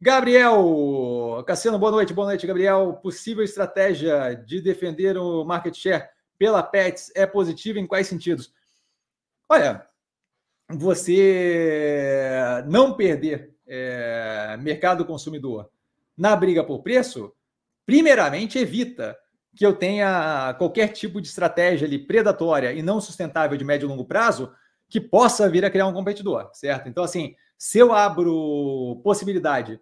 Gabriel Cassiano, boa noite, boa noite, Gabriel. Possível estratégia de defender o market share pela Pets é positiva em quais sentidos? Olha, você não perder é, mercado consumidor na briga por preço, primeiramente evita que eu tenha qualquer tipo de estratégia ali predatória e não sustentável de médio e longo prazo que possa vir a criar um competidor, certo? Então, assim, se eu abro possibilidade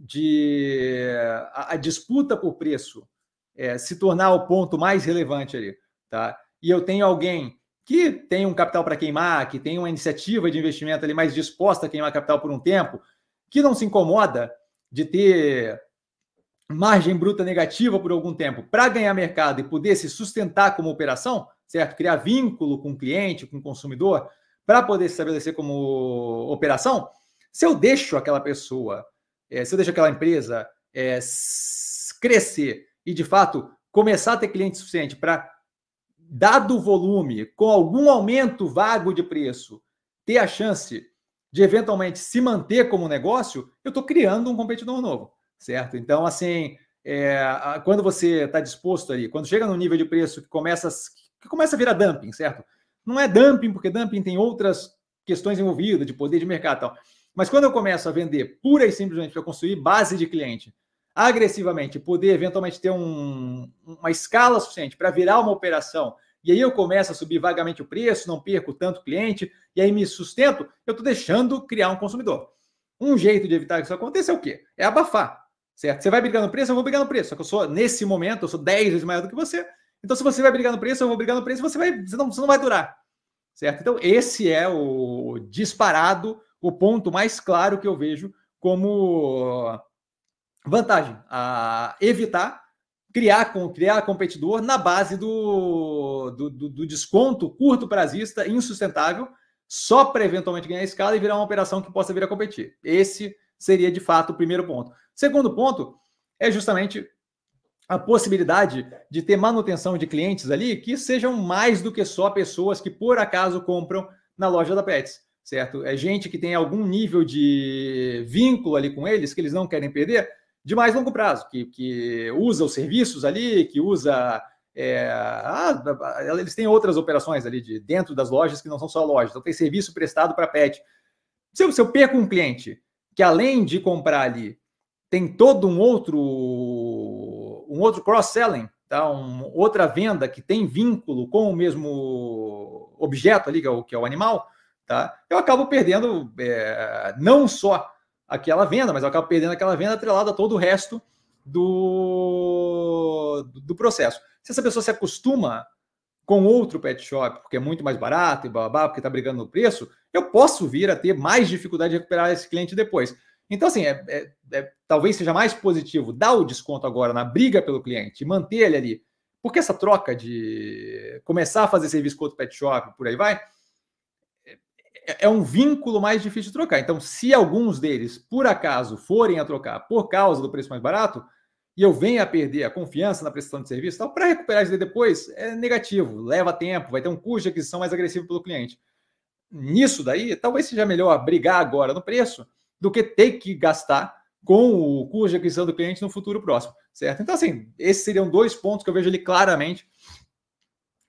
de a, a disputa por preço é, se tornar o ponto mais relevante ali, tá? E eu tenho alguém que tem um capital para queimar, que tem uma iniciativa de investimento ali mais disposta a queimar capital por um tempo, que não se incomoda de ter margem bruta negativa por algum tempo para ganhar mercado e poder se sustentar como operação, certo? Criar vínculo com o cliente, com o consumidor, para poder se estabelecer como operação, se eu deixo aquela pessoa, é, se eu deixo aquela empresa é, crescer e de fato começar a ter cliente suficiente para, dado o volume, com algum aumento vago de preço, ter a chance de eventualmente se manter como negócio, eu estou criando um competidor novo, certo? Então, assim, é, quando você está disposto ali, quando chega no nível de preço que começa, que começa a virar dumping, certo? Não é dumping, porque dumping tem outras questões envolvidas, de poder de mercado e tal. Mas quando eu começo a vender pura e simplesmente para construir base de cliente, agressivamente, poder eventualmente ter um, uma escala suficiente para virar uma operação e aí eu começo a subir vagamente o preço, não perco tanto cliente, e aí me sustento, eu estou deixando criar um consumidor. Um jeito de evitar que isso aconteça é o quê? É abafar, certo? Você vai brigar no preço, eu vou brigar no preço. Só que eu sou, nesse momento, eu sou 10 vezes maior do que você. Então, se você vai brigar no preço, eu vou brigar no preço, você, vai, você, não, você não vai durar, certo? Então, esse é o disparado, o ponto mais claro que eu vejo como vantagem a evitar criar, criar competidor na base do, do, do, desconto curto prazista insustentável, só para eventualmente ganhar escala e virar uma operação que possa vir a competir. Esse seria de fato o primeiro ponto. Segundo ponto é justamente a possibilidade de ter manutenção de clientes ali que sejam mais do que só pessoas que por acaso compram na loja da Pets, certo? É gente que tem algum nível de vínculo ali com eles que eles não querem perder de mais longo prazo, que, que usa os serviços ali, que usa. É, ah, eles têm outras operações ali de dentro das lojas que não são só lojas, então tem serviço prestado para pet. Se eu, se eu perco um cliente que, além de comprar ali, tem todo um outro um outro cross-selling, tá? Um, outra venda que tem vínculo com o mesmo objeto ali, que é o, que é o animal, tá? eu acabo perdendo é, não só aquela venda, mas eu acabo perdendo aquela venda atrelada a todo o resto do, do processo. Se essa pessoa se acostuma com outro pet shop, porque é muito mais barato e blá, porque está brigando no preço, eu posso vir a ter mais dificuldade de recuperar esse cliente depois. Então, assim, é, é, é, talvez seja mais positivo dar o desconto agora na briga pelo cliente manter ele ali. Porque essa troca de começar a fazer serviço com outro pet shop, por aí vai, é, é um vínculo mais difícil de trocar. Então, se alguns deles, por acaso, forem a trocar por causa do preço mais barato, e eu venha a perder a confiança na prestação de serviço, tal, para recuperar isso depois é negativo, leva tempo, vai ter um custo de aquisição mais agressivo pelo cliente. Nisso daí, talvez seja melhor brigar agora no preço do que ter que gastar com o custo de aquisição do cliente no futuro próximo, certo? Então, assim, esses seriam dois pontos que eu vejo ali claramente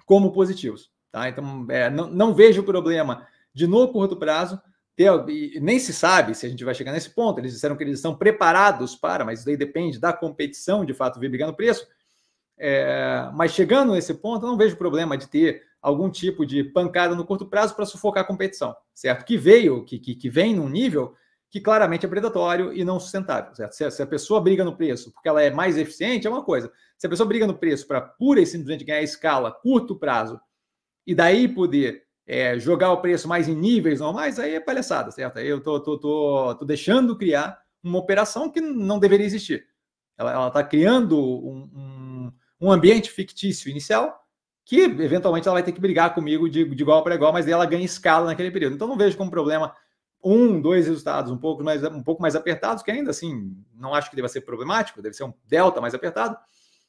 como positivos, tá? Então, é, não, não vejo problema de no curto prazo, ter, nem se sabe se a gente vai chegar nesse ponto. Eles disseram que eles estão preparados para, mas isso daí depende da competição, de fato, vir brigando preço. É, mas chegando nesse ponto, não vejo problema de ter algum tipo de pancada no curto prazo para sufocar a competição, certo? Que veio, que, que, que, vem num nível que claramente é predatório e não sustentável, certo? Se se a pessoa briga no preço porque ela é mais eficiente, é uma coisa. Se a pessoa briga no preço para pura e simplesmente ganhar escala, curto prazo, e daí poder é, jogar o preço mais em níveis normais, aí é palhaçada, certo? Aí eu tô, tô, tô, tô deixando criar uma operação que não deveria existir. Ela está criando um, um, um, ambiente fictício inicial que, eventualmente, ela vai ter que brigar comigo de, de igual para igual, mas ela ganha escala naquele período. Então, não vejo como problema um, dois resultados um pouco mais, um pouco mais apertados, que ainda assim não acho que deva ser problemático, deve ser um delta mais apertado.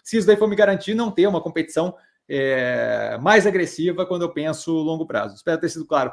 Se isso daí for me garantir não ter uma competição é, mais agressiva quando eu penso longo prazo. Espero ter sido claro